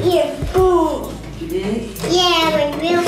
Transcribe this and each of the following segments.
Yeah, Yeah, we really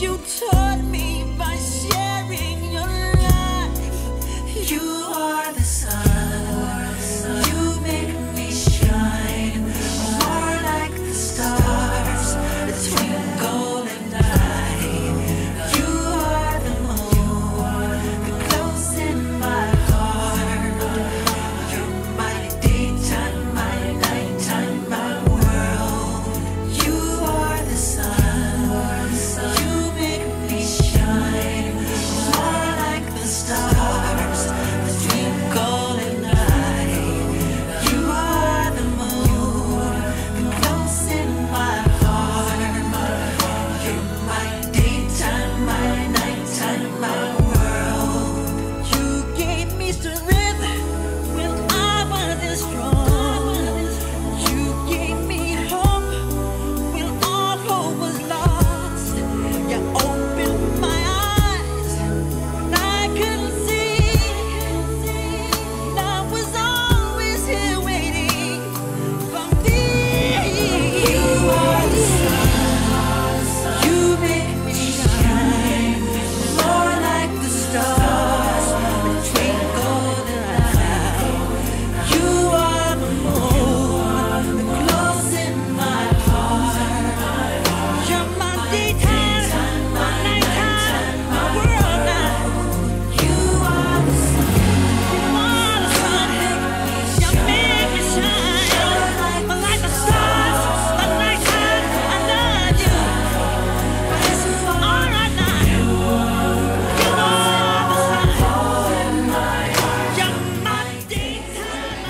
you taught me. stop.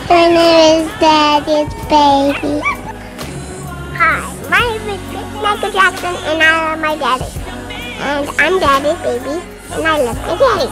My name is Daddy's Baby. Hi, my name is Michael Jackson and I love my daddy. And I'm Daddy's Baby and I love my daddy.